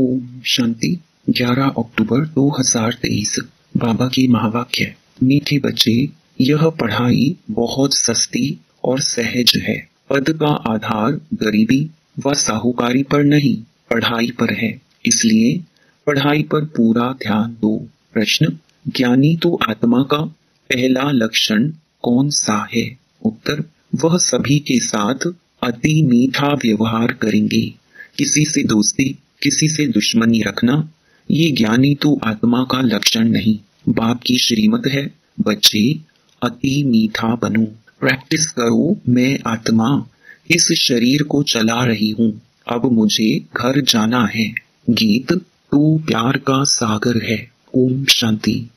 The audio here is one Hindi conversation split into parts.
ओम शांति। 11 अक्टूबर 2023 बाबा की महावाक्य, मीठे बच्चे, यह पढ़ाई बहुत सस्ती और सहज है। पद का आधार गरीबी व साहूकारी पर नहीं, पढ़ाई पर है। इसलिए पढ़ाई पर पूरा ध्यान दो। प्रश्न, ज्ञानी तो आत्मा का पहला लक्षण कौन सा है? उत्तर, वह सभी के साथ अति मीठा व्यवहार करेंगे। किसी से दोस्ती किसी से दुश्मनी रखना, ये ज्ञानी तो आत्मा का लक्षण नहीं। बाप की श्रीमत है, बच्चे, अति मीठा बनो। प्रैक्टिस करो, मैं आत्मा, इस शरीर को चला रही हूँ। अब मुझे घर जाना है। गीत, तू प्यार का सागर है। ओम शांति।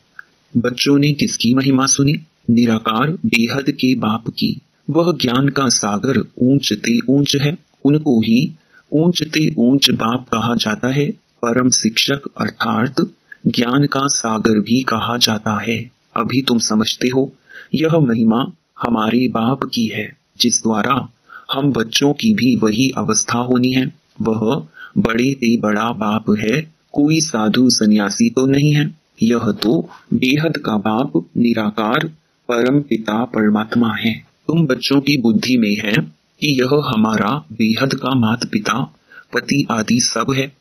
बच्चों ने किसकी महिमा सुनी? निराकार, बेहद के बाप की। वह ज्ञान का सागर ऊंचते ऊंच है। उनको ही ऊंचते ऊंच बाप कहा जाता है, परम शिक्षक अर्थात ज्ञान का सागर भी कहा जाता है। अभी तुम समझते हो, यह महिमा हमारे बाप की है, जिस द्वारा हम बच्चों की भी वही अवस्था होनी है। वह बड़े ते बड़ा बाप है, कोई साधु सन्यासी तो नहीं है। यह तो बेहद का बाप, निराकार, परम पिता परमात्मा है। तुम बच्चों की बुद्धि में है कि यह हमारा बेहद का मात पिता पति आदि सब है।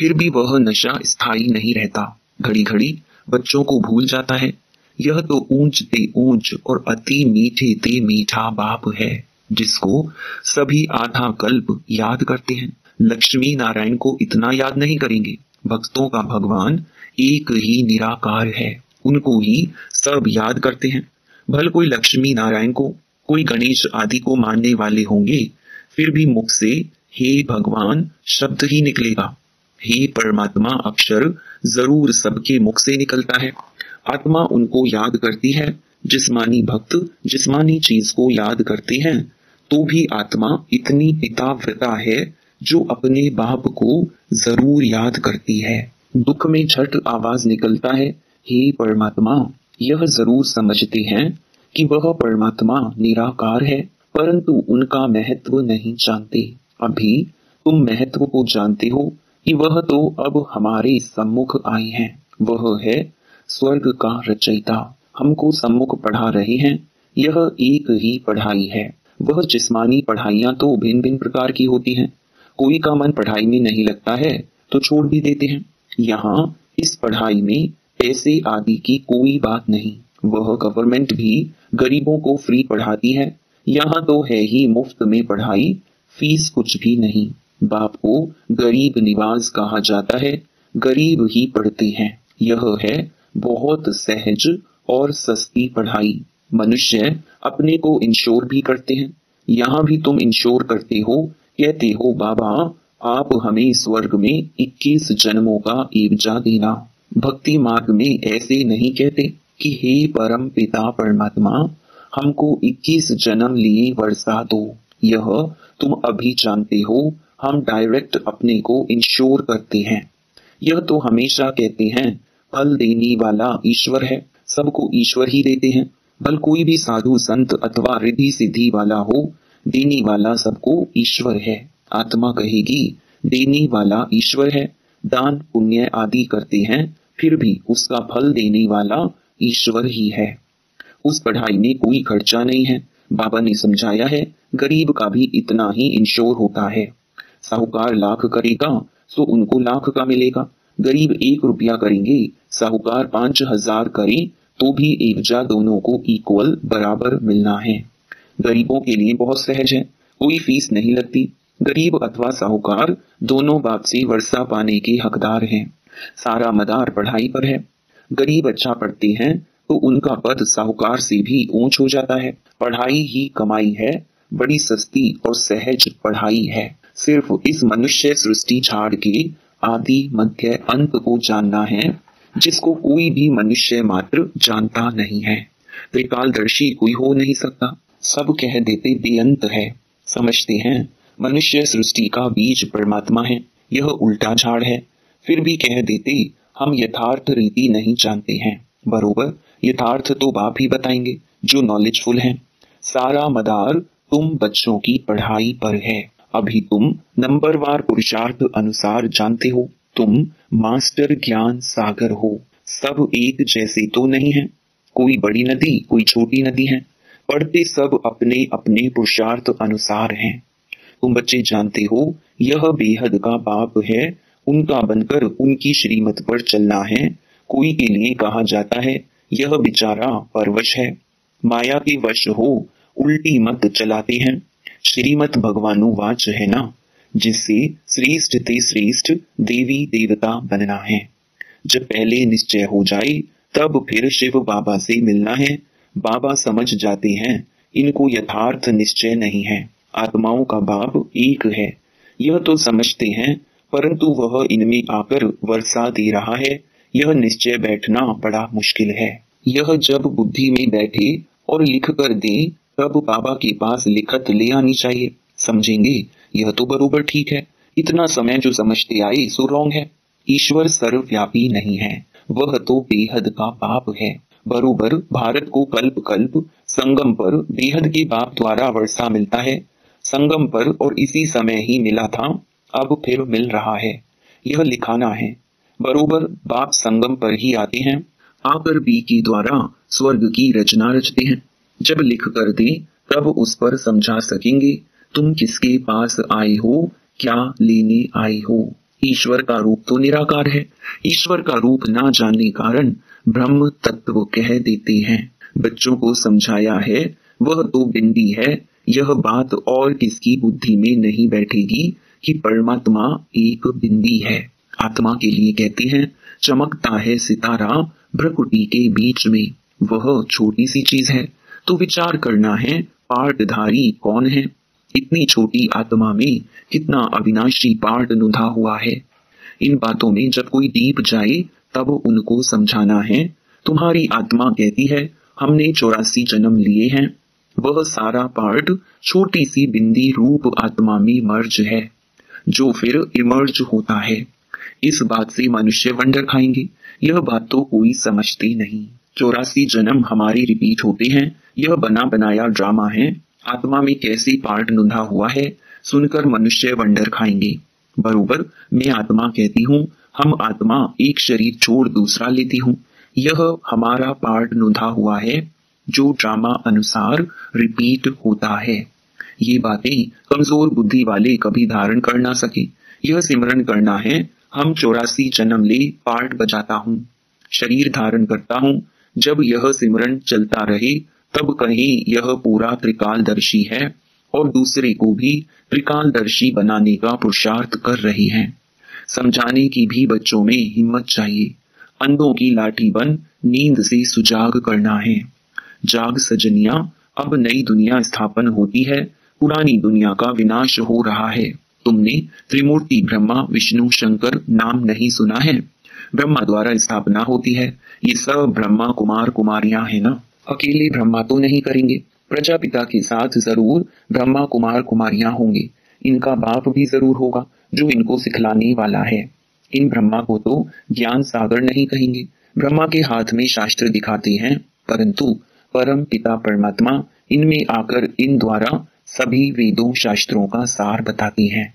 फिर भी वह नशा स्थायी नहीं रहता। घड़ी घड़ी बच्चों को भूल जाता है। यह तो ऊंच ते ऊंच और अति मीठे ते मीठा बाप है, जिसको सभी आधा कल्प याद करते हैं। लक्ष्मी नारायण को इतना याद नहीं करेंगे। भक्तों का भगवान एक ही निराकार है। उनको ही सब याद करते हैं। भल कोई लक्ष्मी नारायण को कोई गणेश आदि को मानने वाले होंगे, फिर भी मुख से, हे भगवान, शब्द ही निकलेगा। हे परमात्मा, अक्षर, ज़रूर सबके मुख से निकलता है। आत्मा उनको याद करती है, जिस्मानी भक्त, जिस्मानी चीज़ को याद करते हैं तो भी आत्मा इतनी पिताव्रता है, जो अपने बाप को ज़रूर याद करती है। दुख में छठ आवाज़ निकलता है, हे परमात्मा, यह ज़रूर समझते हैं कि वह परमात्मा निराकार है, परंतु उनका महत्व नहीं जानते। अभी तुम महत्व को जानते हो कि वह तो अब हमारे सम्मुख आई हैं। वह है स्वर्ग का रचयिता। हमको सम्मुख पढ़ा रहे हैं। यह एक ही पढ़ाई है। वह जिस्मानी पढ़ाइयाँ तो भिन्न भिन्न प्रकार की होती हैं। कोई का मन पढ़ाई में नहीं लगता है तो छोड़ भी देते हैं। यहाँ, इस पढ़ाई में पैसे आदि की कोई बात नहीं। वह गवर्नमेंट भी गरीबों को फ्री पढ़ाती है। यहाँ तो है ही मुफ़्त में पढ़ाई फ़ीस कुछ भी नहीं। बाप को गरीब निवास कहा जाता है, गरीब ही पढ़ते हैं। यह है बहुत सहज और सस्ती पढ़ाई। मनुष्य अपने को इंश्योर भी करते हैं। यहाँ भी तुम इंश्योर करते हो, कहते हो, बाबा, आप हमें स्वर्ग में 21 जन्मों का ईवजा देना। भक्ति मार्ग में ऐसे नहीं कहते। कि हे परम पिता परमात्मा, हमको 21 जन्म लिए वर्षा दो। यह तुम अभी जानते हो, हम डायरेक्ट अपने को इंश्योर करते हैं। यह तो हमेशा कहते हैं, फल देने वाला ईश्वर है, सबको ईश्वर ही देते हैं। भल कोई भी साधु, संत अथवा रिद्धि सिद्धि वाला हो, देने वाला सबको ईश्वर है। आत्मा कहेगी, देने वाला ईश्वर है, दान, पुण्य आदि करते हैं, फिर भी उसका फल देने वाला ईश्वर ही है। उस पढ़ाई में कोई खर्चा नहीं है। बाबा ने समझाया है, गरीब का भी इतना ही इंश्योर होता है। साहूकार लाख करेगा तो उनको लाख का मिलेगा। गरीब एक रुपया करेंगे, साहूकार पाँच हज़ार करे तो भी एक जा दोनों को इक्वल बराबर मिलना है। गरीबों के लिए बहुत सहज है, कोई फ़ीस नहीं लगती। गरीब अथवा साहूकार दोनों बाप से वर्षा पाने के हकदार हैं। सारा मदार पढ़ाई पर है। गरीब अच्छा पढ़ते हैं तो उनका पद साहूकार से भी ऊंच हो जाता है। पढ़ाई ही कमाई है, बड़ी सस्ती और सहज पढ़ाई है। सिर्फ़ इस मनुष्य सृष्टि झाड़ के आदि मध्य अंत को जानना है, जिसको कोई भी मनुष्य मात्र जानता नहीं है। त्रिकालदर्शी कोई हो नहीं सकता। सब कह देते बेअंत है। समझते हैं, मनुष्य सृष्टि का बीज परमात्मा है, यह उल्टा झाड़ है। फिर भी कह देते हम यथार्थ रीति नहीं जानते हैं। बरोबर, यथार्थ तो बाप ही बताएँगे, जो नॉलेजफुल हैं। सारा मदार तुम बच्चों की पढ़ाई पर है। अभी तुम नंबरवार पुरुषार्थ अनुसार जानते हो। तुम मास्टर ज्ञान सागर हो। सब एक जैसे तो नहीं है। कोई बड़ी नदी, कोई छोटी नदी है। पढ़ते सब अपने अपने पुरुषार्थ अनुसार हैं। तुम बच्चे जानते हो, यह बेहद का बाप है उनका बनकर उनकी श्रीमत पर चलना है। कोई के लिए कहा जाता है, यह बेचारा परवश है। माया के वश हो, उल्टी मत चलाते हैं। श्रीमत भगवानुवाच है ना, जिससे श्रेष्ठ ते श्रेष्ठ देवी देवता बनना है। जब पहले निश्चय हो जाए, तब फिर शिव बाबा से मिलना है। बाबा समझ जाते हैं, इनको यथार्थ निश्चय नहीं है। आत्माओं का बाप एक है। यह तो समझते हैं परंतु वह इनमें आकर वर्षा दे रहा है, यह निश्चय बैठना बड़ा मुश्किल है। यह जब बुद्धि में बैठे और लिख कर दे, तब बाबा के पास लिखत ले आनी चाहिए। समझेंगे, यह तो बरोबर ठीक है। इतना समय जो समझते आए, सो रॉन्ग है। ईश्वर सर्वव्यापी नहीं है। वह तो बेहद का पाप है। बरोबर, भारत को कल्प कल्प संगम पर बेहद के बाप द्वारा वर्षा मिलता है। संगम पर और इसी समय ही मिला था अब फिर मिल रहा है। यह लिखाना है, बरोबर बाप संगम पर ही आते हैं, आकर बी के द्वारा स्वर्ग की रचना रचते हैं। जब लिख कर दे, तब उस पर समझा सकेंगे, तुम किसके पास आए हो, क्या लेने आए हो? ईश्वर का रूप तो निराकार है। ईश्वर का रूप ना जानने कारण ब्रह्म तत्व कह देते हैं। बच्चों को समझाया है, वह तो बिंदी है, यह बात और किसकी बुद्धि में नहीं बैठेगी कि परमात्मा एक बिंदी है। आत्मा के लिए कहते हैं, चमकता है सितारा भ्रकुटी के बीच में। वह छोटी सी चीज़ है। तो विचार करना है पार्टधारी कौन है? इतनी छोटी आत्मा में कितना अविनाशी पार्ट नुधा हुआ है। इन बातों में जब कोई डीप जाए, तब उनको समझाना है। तुम्हारी आत्मा कहती है, हमने चौरासी जन्म लिए हैं। वह सारा पार्ट छोटी सी बिंदी रूप आत्मा में मर्ज है। जो फिर इमर्ज होता है। इस बात से मनुष्य वंडर खाएँगे। यह बात तो कोई समझती नहीं। चौरासी जन्म हमारे रिपीट होते हैं। यह बना बनाया ड्रामा है। आत्मा में कैसी पार्ट नुंधा हुआ है, सुनकर मनुष्य वंडर खाएँगे। बरोबर, मैं आत्मा कहती हूँ, हम आत्मा एक शरीर छोड़ दूसरा लेती हूँ। यह हमारा पार्ट नुंधा हुआ है, जो ड्रामा अनुसार रिपीट होता है। ये बातें कमज़ोर बुद्धि वाले कभी धारण कर ना सके। यह सिमरन करना है, हम चौरासी जन्म ले पार्ट बजाता हूँ, शरीर धारण करता हूँ, जब यह सिमरन चलता रहे, तब कहीं यह पूरा त्रिकालदर्शी है, और दूसरे को भी त्रिकालदर्शी बनाने का पुरुषार्थ कर रही है। समझाने की भी बच्चों में हिम्मत चाहिए अंधों की लाठी बन नींद से सुजाग करना है। जाग सजनिया, अब नई दुनिया स्थापन होती है पुरानी दुनिया का विनाश हो रहा है। तुमने त्रिमूर्ति ब्रह्मा, विष्णु, शंकर नाम नहीं सुना है। ब्रह्मा द्वारा स्थापना होती है। ये सब ब्रह्मा कुमार कुमारियाँ है ना? अकेले ब्रह्मा तो नहीं करेंगे। प्रजापिता के साथ ज़रूर ब्रह्मा कुमार कुमारियाँ होंगे। इनका बाप भी ज़रूर होगा, जो इनको सिखलाने वाला है। इन ब्रह्मा को तो ज्ञान सागर नहीं कहेंगे। ब्रह्मा के हाथ में शास्त्र दिखाते हैं, परंतु परम पिता परमात्मा इनमें आकर इन द्वारा सभी वेदों शास्त्रों का सार बताती हैं।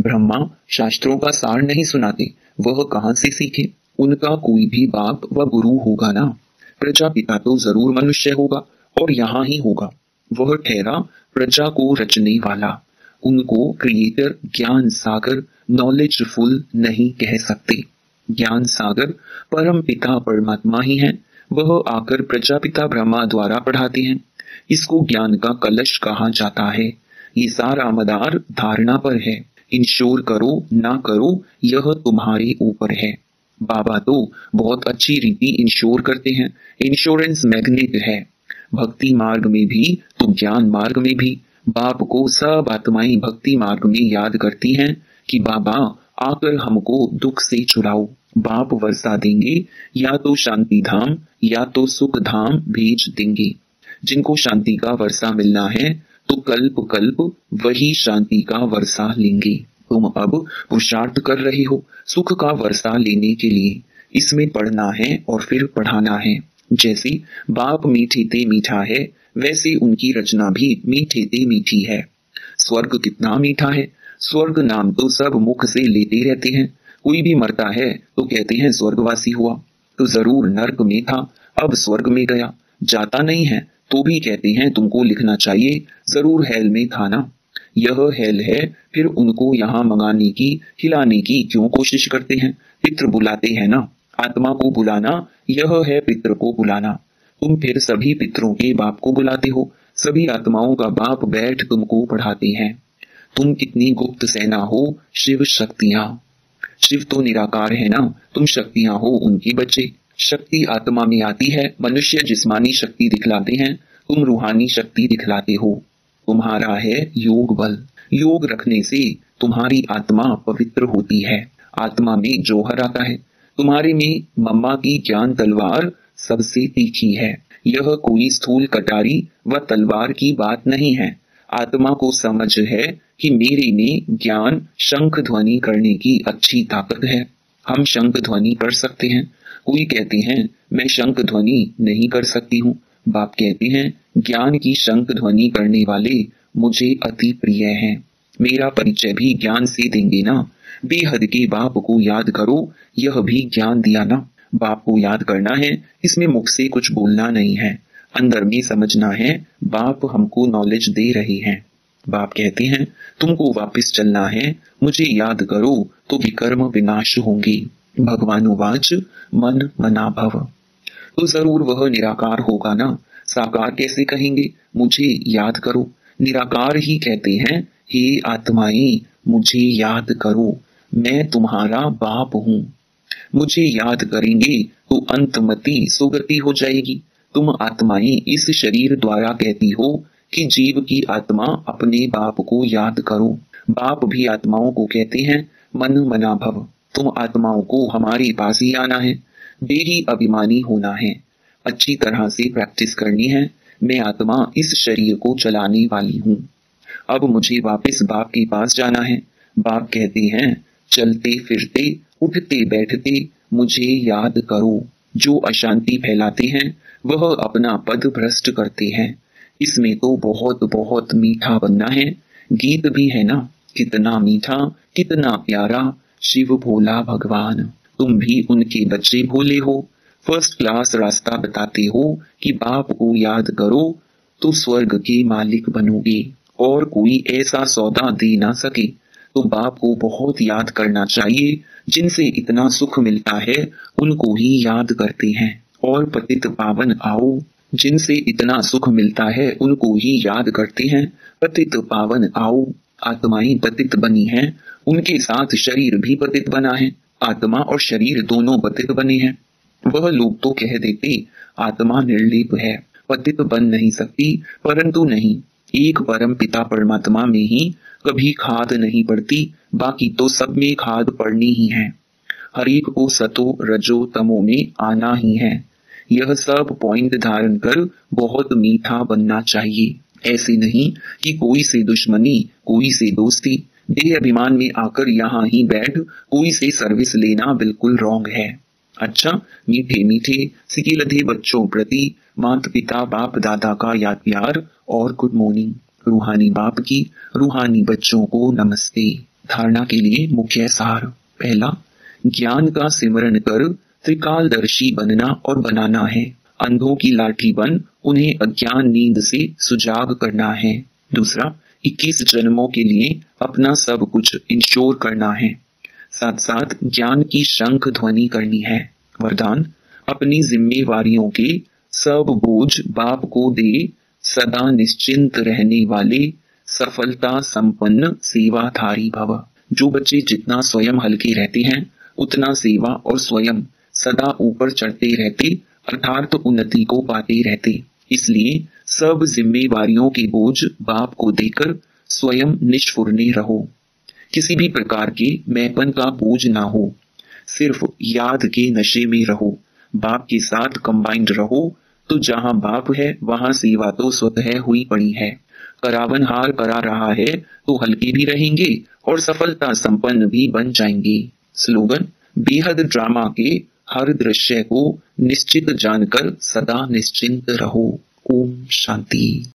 ब्रह्मा शास्त्रों का सार नहीं सुनाते, वह कहाँ से सीखे? उनका कोई भी बाप व गुरु होगा ना? प्रजापिता तो ज़रूर मनुष्य होगा और यहाँ ही होगा। वह ठहरा प्रजा को रचने वाला। उनको क्रिएटर ज्ञान सागर नॉलेजफुल नहीं कह सकते। ज्ञान सागर परम पिता परमात्मा ही है। वह आकर प्रजापिता ब्रह्मा द्वारा पढ़ाते हैं। इसको ज्ञान का कलश कहा जाता है। ये सारा मदार धारणा पर है। इंश्योर करो, ना करो, यह तुम्हारे ऊपर है। बाबा तो बहुत अच्छी रीति इंश्योर करते हैं। इंश्योरेंस मैग्नेट है। भक्ति मार्ग में भी तो ज्ञान मार्ग में भी। बाप को सब आत्माएँ भक्ति मार्ग में याद करती हैं कि बाबा, आकर हमको दुख से छुड़ाओ। बाप वर्षा देंगे, या तो शांति धाम या तो सुख धाम भेज देंगे। जिनको शांति का वर्षा मिलना है तो कल्प कल्प, वही शांति का वर्षा लेंगे। तुम अब पुरुषार्थ कर रहे हो, सुख का वर्षा लेने के लिए। इसमें पढ़ना है और फिर पढ़ाना है। जैसे बाप मीठे ते मीठा है, वैसे उनकी रचना भी मीठे ते मीठी है। स्वर्ग कितना मीठा है, स्वर्ग नाम तो सब मुख से लेते रहते हैं। कोई भी मरता है तो कहते हैं स्वर्गवासी हुआ। तो ज़रूर नर्क में था, अब स्वर्ग में गया। जाता नहीं है तो भी कहते हैं, तुमको लिखना चाहिए, ज़रूर हेल में था ना यह हेल है, फिर उनको यहाँ मंगाने की, खिलाने की क्यों कोशिश करते हैं? पित्र बुलाते हैं ना। आत्मा को बुलाना, यह है पित्र को बुलाना। तुम फिर सभी पितरों के बाप को बुलाते हो। सभी आत्माओं का बाप बैठ तुमको पढ़ाते हैं। तुम कितनी गुप्त सेना हो, शिव शक्तियाँ। शिव तो निराकार है ना। तुम शक्तियाँ हो उनके बच्चे। शक्ति आत्मा में आती है। मनुष्य जिस्मानी शक्ति दिखलाते हैं, तुम रूहानी शक्ति दिखलाते हो। तुम्हारा है योग बल। योग रखने से तुम्हारी आत्मा पवित्र होती है। आत्मा में जोहर आता है। तुम्हारे में मम्मा की ज्ञान तलवार सबसे तीखी है। यह कोई स्थूल कटारी व तलवार की बात नहीं है। आत्मा को समझ है कि मेरे में ज्ञान शंख ध्वनि करने की अच्छी ताकत है। हम शंख ध्वनि कर सकते हैं। कोई कहते हैं, मैं शंख ध्वनि नहीं कर सकती हूँ। बाप कहते हैं, ज्ञान की शंख ध्वनि करने वाले मुझे अति प्रिय हैं। मेरा परिचय भी ज्ञान से देंगे ना। बेहद के बाप को याद करो, यह भी ज्ञान दिया ना। बाप को याद करना है, इसमें मुख से कुछ बोलना नहीं है। अंदर में समझना है, बाप हमको नॉलेज दे रहे हैं। बाप कहते हैं, तुमको वापस चलना है, मुझे याद करो तो विकर्म विनाश होंगे। भगवानुवाच मन मना भव। तो ज़रूर वह निराकार होगा ना? साकार कैसे कहेंगे? मुझे याद करो। निराकार ही कहते हैं, हे आत्माएँ, मुझे याद करो। मैं तुम्हारा बाप हूँ। मुझे याद करेंगे तो अंतमति सुगति हो जाएगी। तुम आत्माएँ इस शरीर द्वारा कहती हो कि जीव की आत्मा अपने बाप को याद करो। बाप भी आत्माओं को कहते हैं, मन मना भव। तुम आत्माओं को हमारे पास ही आना है। बेही अभिमानी होना है। अच्छी तरह से प्रैक्टिस करनी है। मैं आत्मा इस शरीर को चलाने वाली हूँ। अब मुझे वापस बाप के पास जाना है। बाप कहते हैं, चलते, फिरते, उठते, बैठते, मुझे याद करो। जो अशांति फैलाते हैं, वह अपना पद भ्रष्ट करते हैं। इसमें तो बहुत बहुत मीठा बनना है। गीत भी है ना? कितना मीठा, कितना प्यारा शिव भोला भगवान, तुम भी उनके बच्चे भोले हो। फ़र्स्ट क्लास रास्ता बताते हो कि बाप को याद करो तो स्वर्ग के मालिक बनोगे और कोई ऐसा सौदा दे ना सके। तो बाप को बहुत याद करना चाहिए, जिनसे इतना सुख मिलता है, उनको ही याद करते हैं। और पतित पावन आओ, जिनसे इतना सुख मिलता है, उनको ही याद करते हैं। पतित पावन आओ, आत्माएँ पतित बनी हैं उनके साथ शरीर भी पतित बना है। आत्मा और शरीर दोनों पतित बने हैं। वह लोग तो कह देते, आत्मा निर्लिप है, पतित बन नहीं सकती, परंतु नहीं, एक परम पिता परमात्मा में ही कभी खाद नहीं पड़ती, बाकी तो सब में खाद पड़नी ही है। हरेक को सतो रजो तमो में आना ही है। यह सब पॉइंट धारण कर बहुत मीठा बनना चाहिए। ऐसे नहीं कि कोई से दुश्मनी, कोई से दोस्ती देह अभिमान में आकर यहाँ ही बैठ, कोई से सर्विस लेना बिल्कुल रॉन्ग है। अच्छा मीठे मीठे, सिकिलधे बच्चों प्रति माता पिता बाप, दादा का याद प्यार और गुड मॉर्निंग रूहानी बाप की, रूहानी बच्चों को नमस्ते। धारणा के लिए मुख्य सार। पहला, ज्ञान का सिमरण कर, त्रिकालदर्शी बनना और बनाना है। अंधों की लाठी बन, उन्हें अज्ञान नींद से सुजाग करना है। दूसरा 21 जन्मों के लिए अपना सब कुछ इंश्योर करना है। साथ साथ ज्ञान की शंख ध्वनि करनी है। वरदान, अपनी जिम्मेवारियों के सब बोझ बाप को दे सदा निश्चिंत रहने वाले सफलता संपन्न सेवाधारी भव। जो बच्चे जितना स्वयं हल्के रहते हैं, उतना सेवा और स्वयं सदा ऊपर चढ़ते रहते, अर्थात उन्नति को पाते रहते। इसलिए सब जिम्मेवारियों के बोझ बाप को देकर स्वयं निष्फुरने रहो। किसी भी प्रकार के मैपन का बोझ ना हो। सिर्फ़ याद के नशे में रहो। बाप के साथ कंबाइंड रहो। तो जहाँ बाप है, वहाँ सेवा तो स्वतः हुई पड़ी है। करावन हार करा रहा है तो हल्के भी रहेंगे और सफलता संपन्न भी बन जाएँगे। स्लोगन, बेहद ड्रामा के हर दृश्य को निश्चित जानकर सदा निश्चिंत रहो। ओम शांति।